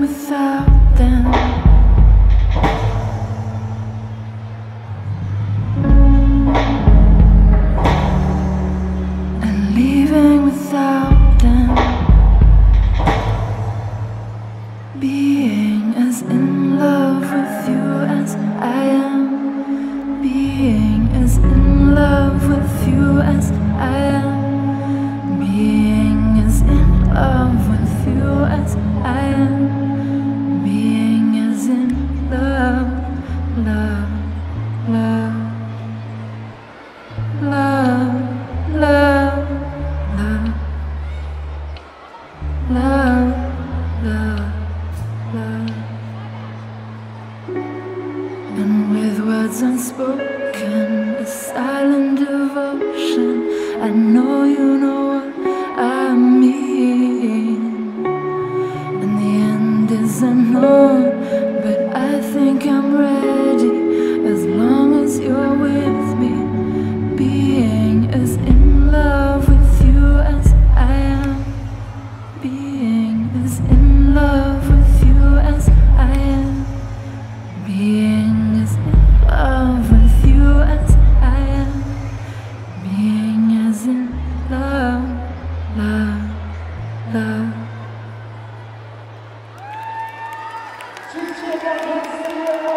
without them. And leaving without them. Being as in love with you as I am. Being as in love with you as I am love, love, love. And with words unspoken, a silent devotion. I know you know what I mean. And the end is unknown, but I think I'm. Obrigada.